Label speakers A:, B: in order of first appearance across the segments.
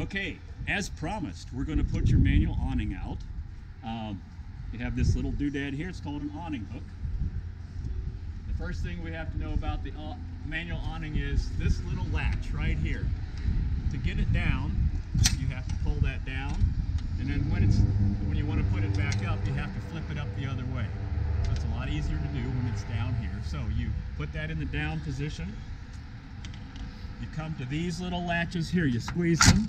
A: Okay, as promised, we're going to put your manual awning out. Um, you have this little doodad here, it's called an awning hook. The first thing we have to know about the manual awning is this little latch right here. To get it down, you have to pull that down, and then when it's when you want to put it back up, you have to flip it up the other way. So it's a lot easier to do when it's down here. So you put that in the down position. You come to these little latches here, you squeeze them.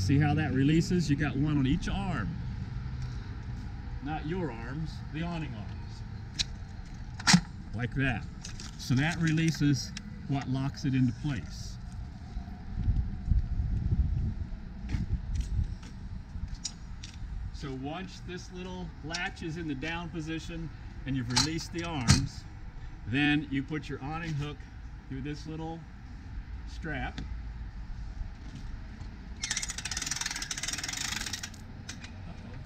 A: See how that releases? You got one on each arm. Not your arms, the awning arms. Like that. So that releases what locks it into place. So once this little latch is in the down position and you've released the arms, then you put your awning hook through this little strap. Uh-oh.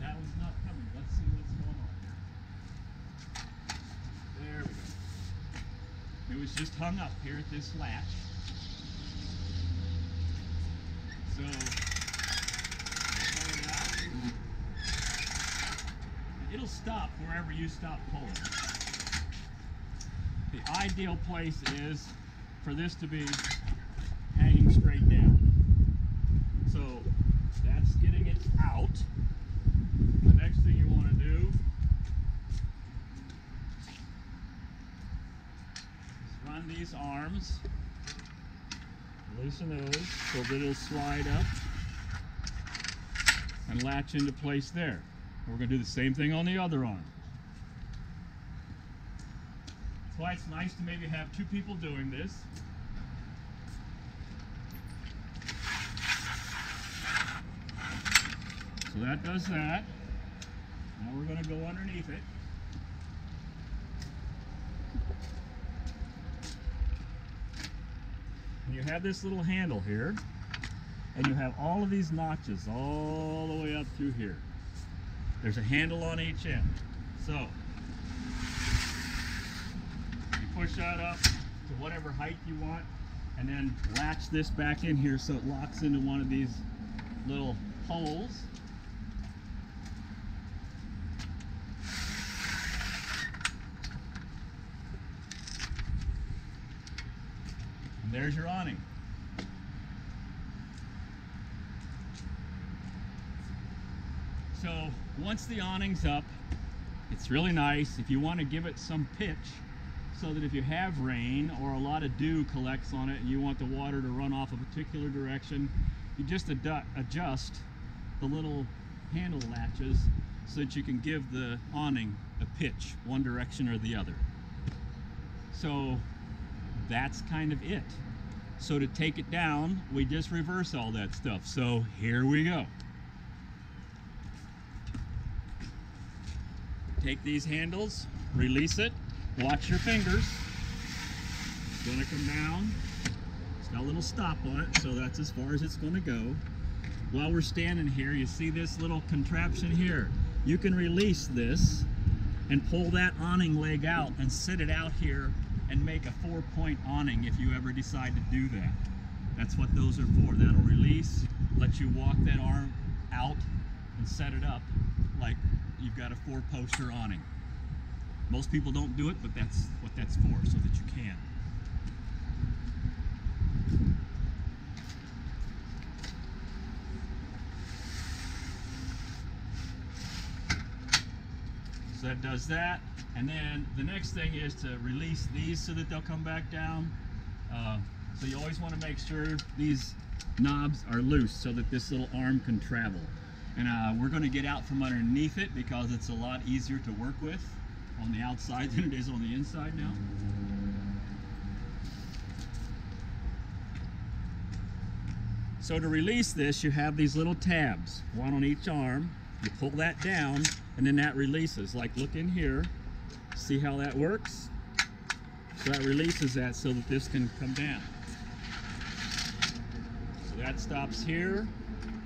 A: That one's not coming. Let's see what's going on here. There we go. It was just hung up here at this latch. So, it'll stop wherever you stop pulling. The ideal place is for this to be hanging straight down. So that's getting it out. Next thing you want to do is run these arms, loosen those so that it'll slide up and latch into place there. We're going to do the same thing on the other arm. That's why it's nice to maybe have two people doing this. So that does that. We're going to go underneath it. And you have this little handle here, and you have all of these notches all the way up through here. There's a handle on each end. So, you push that up to whatever height you want, and then latch this back in here so it locks into one of these little holes. There's your awning. So once the awning's up, it's really nice. If you want to give it some pitch, so that if you have rain or a lot of dew collects on it and you want the water to run off a particular direction, you just adjust the little handle latches so that you can give the awning a pitch, one direction or the other. So that's kind of it. So to take it down, we just reverse all that stuff. So here we go. Take these handles, release it, watch your fingers. It's gonna come down. It's got a little stop on it, so that's as far as it's gonna go. While we're standing here, you see this little contraption here. You can release this and pull that awning leg out and sit it out here and make a four point awning if you ever decide to do that. That's what those are for. That'll release, let you walk that arm out and set it up like you've got a four poster awning. Most people don't do it, but that's what that's for, so that you can. That does that. And then the next thing is to release these so that they'll come back down. Uh, so you always want to make sure these knobs are loose so that this little arm can travel. And uh, we're going to get out from underneath it because it's a lot easier to work with on the outside than it is on the inside now. So to release this, you have these little tabs, one on each arm. You pull that down, and then that releases. Like look in here, see how that works? So that releases that so that this can come down. So that stops here.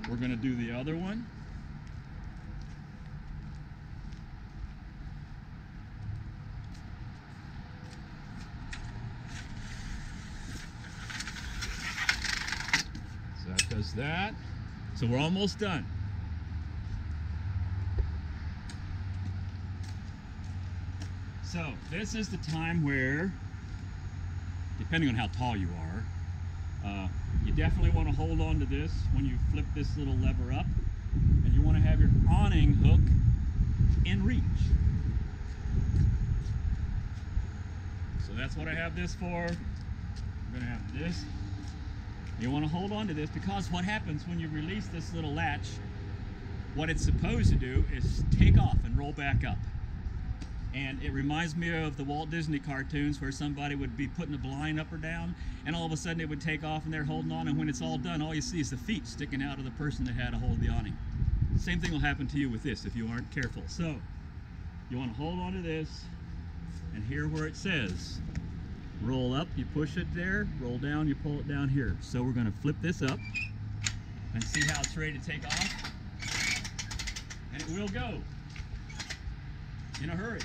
A: We're gonna do the other one. So that does that. So we're almost done. So this is the time where, depending on how tall you are, uh, you definitely want to hold on to this when you flip this little lever up, and you want to have your awning hook in reach. So that's what I have this for. We're gonna have this. You want to hold on to this because what happens when you release this little latch, what it's supposed to do is take off and roll back up. And it reminds me of the Walt Disney cartoons where somebody would be putting the blind up or down, and all of a sudden it would take off and they're holding on, and when it's all done, all you see is the feet sticking out of the person that had a hold of the awning. Same thing will happen to you with this if you aren't careful. So, you want to hold on to this, and here where it says roll up, you push it there, roll down, you pull it down here. So we're going to flip this up and see how it's ready to take off. And it will go in a hurry.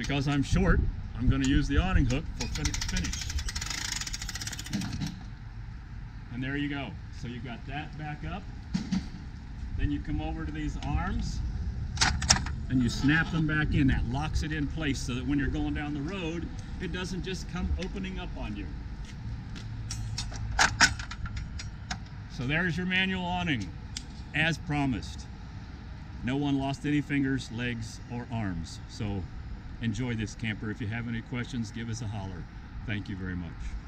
A: Because I'm short, I'm going to use the awning hook for fin- finish. And there you go. So you've got that back up. Then you come over to these arms and you snap them back in. That locks it in place so that when you're going down the road, it doesn't just come opening up on you. So there's your manual awning, as promised. No one lost any fingers, legs, or arms. So enjoy this camper. If you have any questions, give us a holler. Thank you very much.